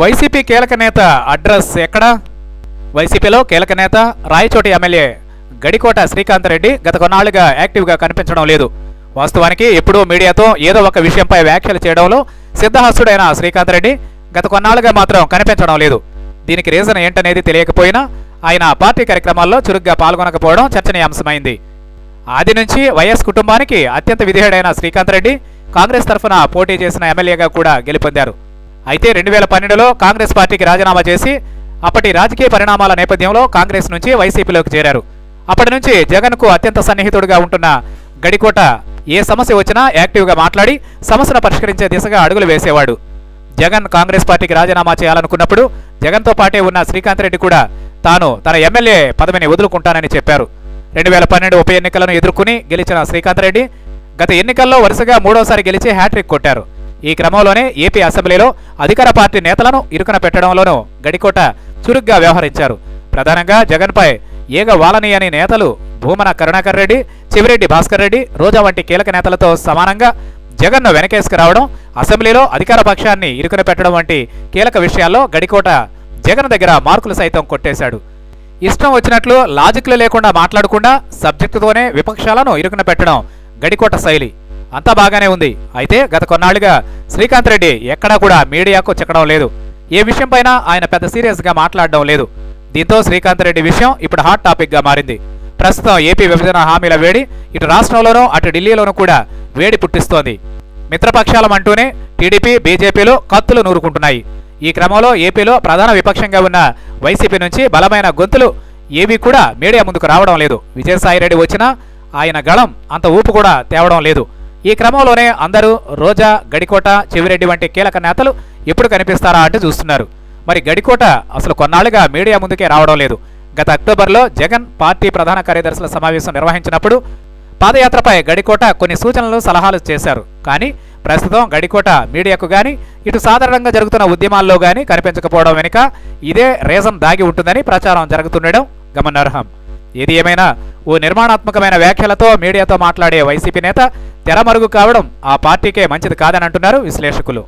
YCP కీలక నేత address ఎక్కడ? వైసీపీలో కీలక నేత రాయచోటి ఎమ్మెల్యే గడికోట శ్రీకాంత్ రెడ్డి గత కొన్నాళ్ళుగా యాక్టివ్గా కనిపించడం లేదు. వాస్తవానికి ఎప్పుడూ మీడియాతో ఏదో ఒక విషయంపై వ్యాఖ్యలు చేయడంలో సిద్ధహస్తుడైన శ్రీకాంత్ రెడ్డి గత కొన్నాళ్ళుగా మాత్రం కనిపించడం లేదు. దీనికి రీజన్ ఏంటనేది తెలియకపోయినా ఆయన పార్టీ కార్యక్రమాల్లో చురుగ్గా పాల్గొనకపోవడం చర్చనీయాంశమైంది. ఆది నుంచి వైఎస్ కుటుంబానికి అత్యంత విధేయుడైన శ్రీకాంత్ రెడ్డి కాంగ్రెస్ తరఫున పోటీ చేసిన ఎమ్మెల్యేగా కూడా గెలుపొందారు. అయితే రెండు వేల పన్నెండులో కాంగ్రెస్ పార్టీకి రాజీనామా చేసి అప్పటి రాజకీయ పరిణామాల నేపథ్యంలో కాంగ్రెస్ నుంచి వైసీపీలోకి చేరారు. అప్పటి నుంచి జగన్కు అత్యంత సన్నిహితుడిగా ఉంటున్న గడికోట ఏ సమస్య వచ్చినా యాక్టివ్గా మాట్లాడి సమస్యను పరిష్కరించే దిశగా అడుగులు వేసేవాడు. జగన్ కాంగ్రెస్ పార్టీకి రాజీనామా చేయాలనుకున్నప్పుడు జగన్తో పాటే ఉన్న శ్రీకాంత్ రెడ్డి కూడా తాను తన ఎమ్మెల్యే పదవిని వదులుకుంటానని చెప్పారు. రెండు వేల పన్నెండు ఉప ఎన్నికలను ఎదుర్కొని గెలిచిన శ్రీకాంత్ రెడ్డి గత ఎన్నికల్లో వరుసగా మూడోసారి గెలిచి హ్యాట్రిక్ కొట్టారు. ఈ క్రమంలోనే ఏపీ అసెంబ్లీలో అధికార పార్టీ నేతలను ఇరుకున పెట్టడంలోనూ గడికోట చురుగ్గా వ్యవహరించారు. ప్రధానంగా జగన్పై ఏగ వాలని అని నేతలు భూమన కరుణాకర్ రెడ్డి చివిరెడ్డి భాస్కర్ రెడ్డి రోజా వంటి కీలక నేతలతో సమానంగా జగన్ను వెనకేసుకురావడం అసెంబ్లీలో అధికార పక్షాన్ని ఇరుకున పెట్టడం వంటి కీలక విషయాల్లో గడికోట జగన్ దగ్గర మార్కులు సైతం కొట్టేశాడు. ఇష్టం వచ్చినట్లు లాజిక్లు లేకుండా మాట్లాడకుండా సబ్జెక్టుతోనే విపక్షాలను ఇరుకున పెట్టడం గడికోట శైలి. అంతా బాగానే ఉంది. అయితే గత కొన్నాళ్ళుగా శ్రీకాంత్ రెడ్డి ఎక్కడా కూడా మీడియాకు చిక్కడం లేదు. ఏ విషయంపైన ఆయన పెద్ద సీరియస్గా మాట్లాడడం లేదు. దీంతో శ్రీకాంత్ రెడ్డి విషయం ఇప్పుడు హాట్ టాపిక్గా మారింది. ప్రస్తుతం ఏపీ విభజన హామీల వేడి ఇటు రాష్ట్రంలోనూ అటు ఢిల్లీలోనూ కూడా వేడి పుట్టిస్తోంది. మిత్రపక్షాలం అంటూనే టీడీపీ బీజేపీలో కత్తులు నూరుకుంటున్నాయి. ఈ క్రమంలో ఏపీలో ప్రధాన విపక్షంగా ఉన్న వైసీపీ నుంచి బలమైన గొంతులు ఏవి కూడా మీడియా ముందుకు రావడం లేదు. విజయసాయిరెడ్డి వచ్చినా ఆయన గళం అంత ఊపు కూడా తేవడం లేదు. ఈ క్రమంలోనే అందరూ రోజా గడికోట చెవిరెడ్డి వంటి కీలక నేతలు ఎప్పుడు కనిపిస్తారా అంటూ చూస్తున్నారు. మరి గడికోట అసలు కొన్నాళ్ళుగా మీడియా ముందుకే రావడం లేదు. గత అక్టోబర్లో జగన్ పార్టీ ప్రధాన కార్యదర్శుల సమావేశం నిర్వహించినప్పుడు పాదయాత్రపై గడికోట కొన్ని సూచనలు సలహాలు చేశారు. కానీ ప్రస్తుతం గడికోట మీడియాకు గాని ఇటు సాధారణంగా జరుగుతున్న ఉద్యమాల్లో గాని కనిపించకపోవడం వెనుక ఇదే రీజన్ దాగి ఉంటుందని ప్రచారం జరుగుతుండడం గమనార్హం. ఏది ఏమైనా ఓ నిర్మాణాత్మకమైన వ్యాఖ్యలతో మీడియాతో మాట్లాడే వైసీపీ నేత తెరమరుగు కావడం ఆ పార్టీకే మంచిది కాదని అంటున్నారు విశ్లేషకులు.